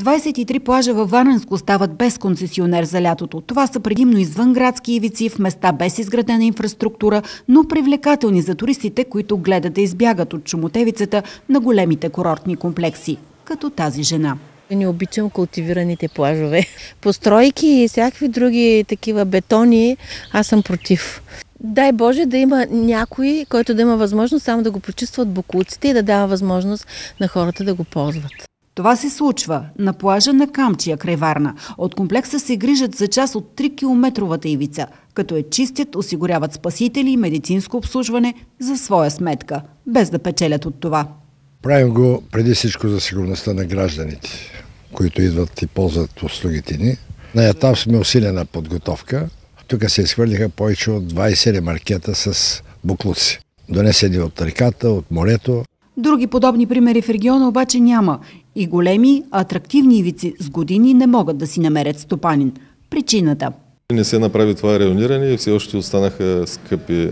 23 плажа във Варненско стават без концесионер за лятото. Това са предимно извън градски ивици, в места без изградена инфраструктура, но привлекателни за туристите, които гледат да избягат от чумотевицата на големите курортни комплекси, като тази жена. Не обичам култивираните плажове. Постройки и всякакви други такива бетони, аз съм против. Дай Боже да има някой, който да има възможност само да го почиства от бокуците и да дава възможност на хората да го ползват. Това се случва на плажа на Камчия край Варна. От комплекса се грижат за част от 3-километровата ивица, като е чистят, осигуряват спасители и медицинско обслужване за своя сметка, без да печелят от това. Правим го преди всичко за сигурността на гражданите, които идват и ползват услугите ни. На етап сме усилена подготовка. Тук се изхвърлиха повече от 20 маркета с буклуци. Донесени от реката, от морето. Други подобни примери в региона обаче няма. И големи, атрактивни ивици с години не могат да си намерят стопанин. Причината не се направи това райониране и все още останаха скъпи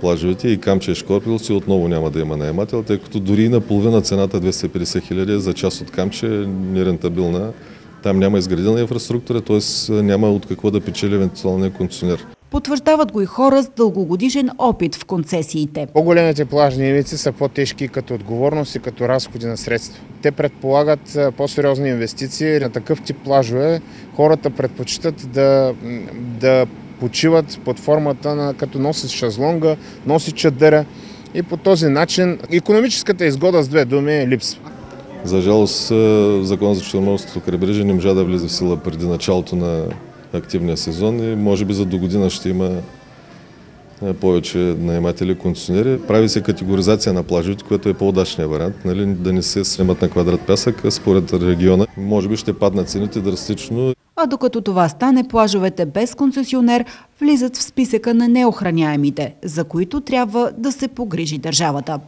плажовете и Камче и Шкорпилци отново няма да има наемател, тъй като дори и на половина цената 250 хиляди за част от Камче е нерентабилна. Там няма изградена инфраструктура, т.е. няма от какво да печели евентуалния концесионер. Потвърждават го и хора с дългогодишен опит в концесиите. По-големите плажни ивици са по-тежки като отговорност и като разходи на средства. Те предполагат по-сериозни инвестиции. На такъв тип плажове хората предпочитат да, да почиват под формата на като носят шазлонга, носят чадъра и по този начин економическата изгода с две думи е липсва. За жалост, закон за Черноморското крайбрежие не можа да влезе в сила преди началото на активния сезон и може би за до година ще има повече наематели концесионери. Прави се категоризация на плажовете, което е по-удачният вариант, нали, да не се снимат на квадрат пясък, според региона. Може би ще паднат цените драстично. А докато това стане, плажовете без концесионер влизат в списъка на неохраняемите, за които трябва да се погрижи държавата.